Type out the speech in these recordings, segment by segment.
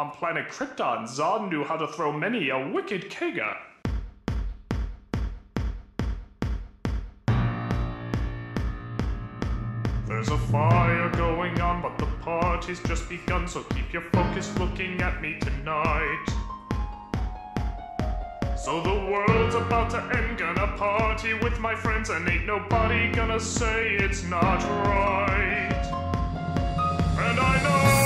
On planet Krypton, Zod knew how to throw many a wicked kega. There's a fire going on, but the party's just begun, so keep your focus looking at me tonight. So the world's about to end, gonna party with my friends, and ain't nobody gonna say it's not right. And I know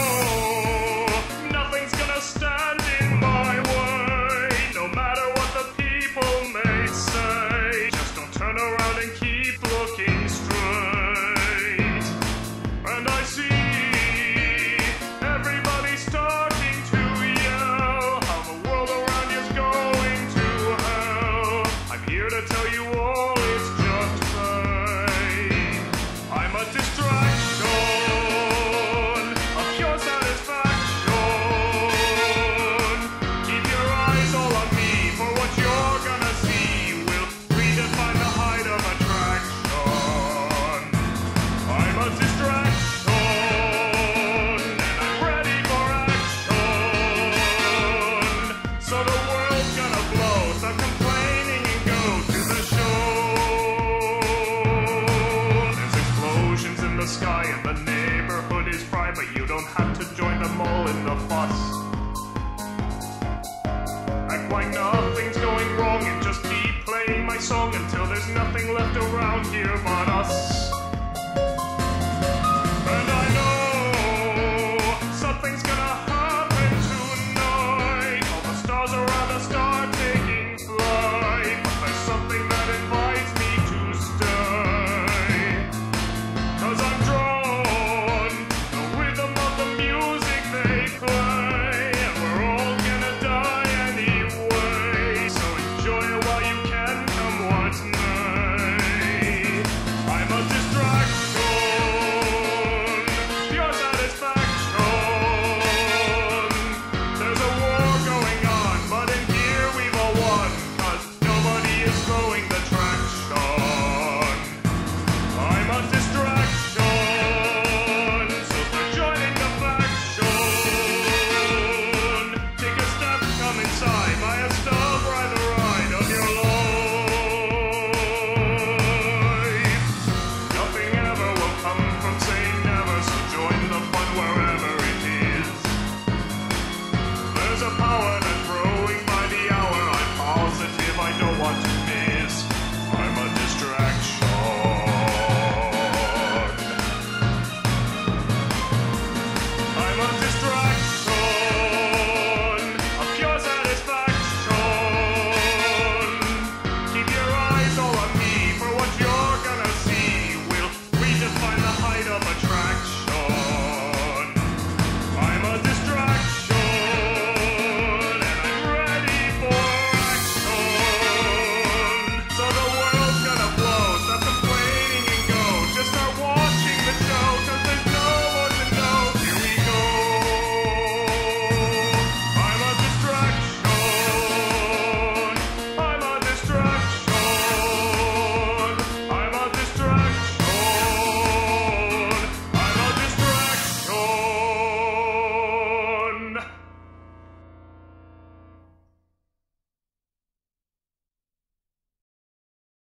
here to tell you all but you don't have to join them all in the fuss. Act like nothing's going wrong and just keep playing my song until there's nothing left around here, my